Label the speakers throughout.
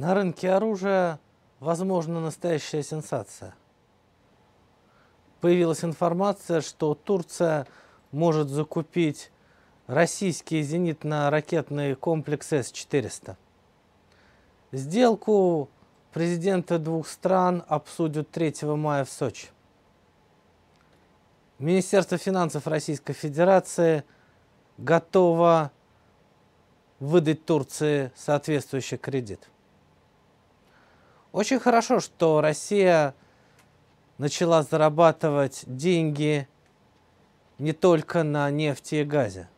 Speaker 1: На рынке оружия возможна настоящая сенсация. Появилась информация, что Турция может закупить российский зенитно-ракетный комплекс С-400. Сделку президенты двух стран обсудят 3 мая в Сочи. Министерство финансов Российской Федерации готово выдать Турции соответствующий кредит. Очень хорошо, что Россия начала зарабатывать деньги не только на нефти и газе.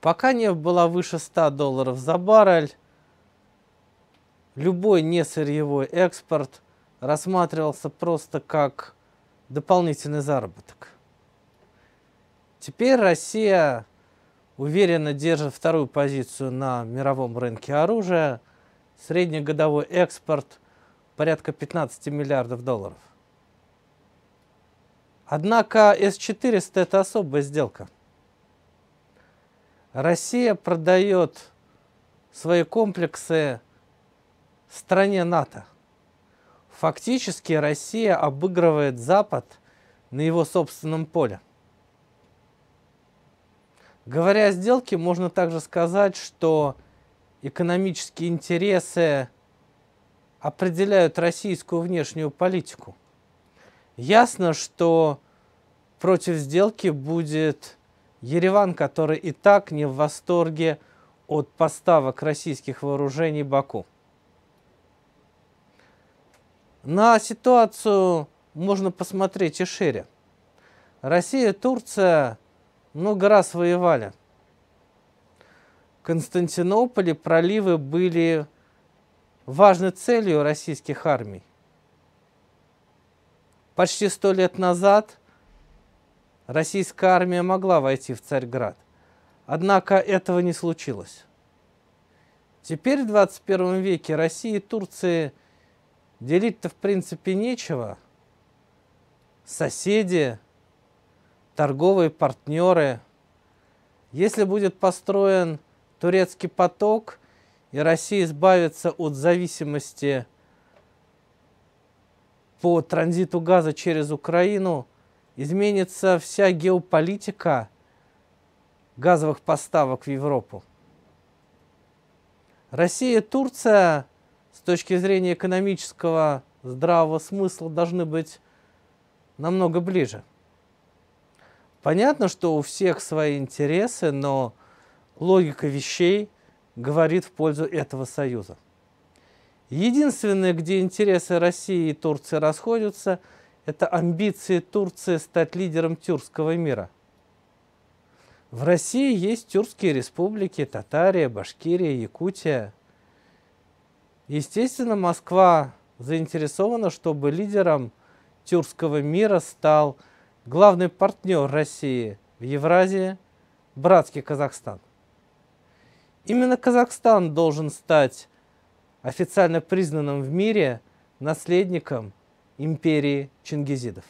Speaker 1: Пока нефть была выше 100 долларов за баррель, любой несырьевой экспорт рассматривался просто как дополнительный заработок. Теперь Россия уверенно держит вторую позицию на мировом рынке оружия. Среднегодовой экспорт – порядка 15 миллиардов долларов. Однако С-400 это особая сделка. Россия продает свои комплексы стране НАТО. Фактически Россия обыгрывает Запад на его собственном поле. Говоря о сделке, можно также сказать, что экономические интересы определяют российскую внешнюю политику. Ясно, что против сделки будет Ереван, который и так не в восторге от поставок российских вооружений Баку. На ситуацию можно посмотреть и шире. Россия и Турция много раз воевали. В Константинополе проливы были важной целью российских армий. Почти сто лет назад российская армия могла войти в Царьград, однако этого не случилось. Теперь в 21 веке России и Турции делить-то в принципе нечего. Соседи, торговые партнеры. Если будет построен турецкий поток – и Россия избавится от зависимости по транзиту газа через Украину, изменится вся геополитика газовых поставок в Европу. Россия и Турция с точки зрения экономического здравого смысла должны быть намного ближе. Понятно, что у всех свои интересы, но логика вещей – говорит в пользу этого союза. Единственное, где интересы России и Турции расходятся, это амбиции Турции стать лидером тюркского мира. В России есть тюркские республики, Татария, Башкирия, Якутия. Естественно, Москва заинтересована, чтобы лидером тюркского мира стал главный партнер России в Евразии, братский Казахстан. Именно Казахстан должен стать официально признанным в мире наследником империи чингизидов.